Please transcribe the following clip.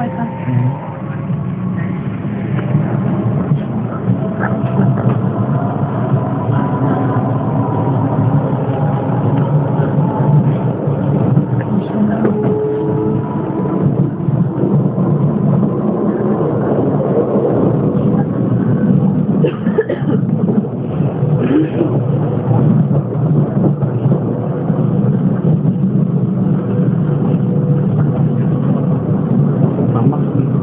my country. Mm -hmm. Amen.